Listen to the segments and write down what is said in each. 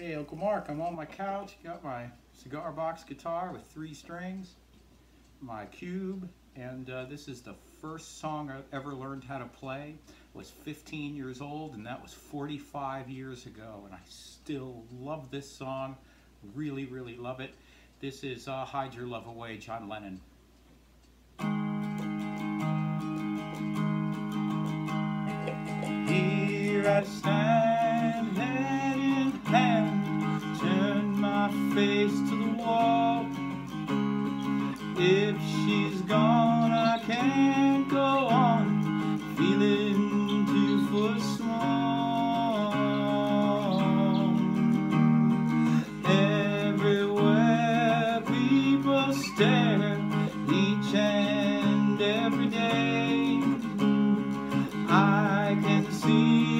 Hey, Uncle Mark, I'm on my couch, got my cigar box guitar with three strings, my cube, and uh, this is the first song I ever learned how to play. I was 15 years old, and that was 45 years ago, and I still love this song, really, really love it. This is uh, Hide Your Love Away, John Lennon. Here I stand face to the wall. If she's gone, I can't go on feeling two foot small. Everywhere people stare, each and every day, I can see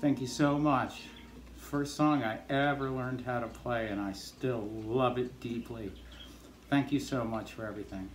Thank you so much. First song I ever learned how to play and I still love it deeply. Thank you so much for everything.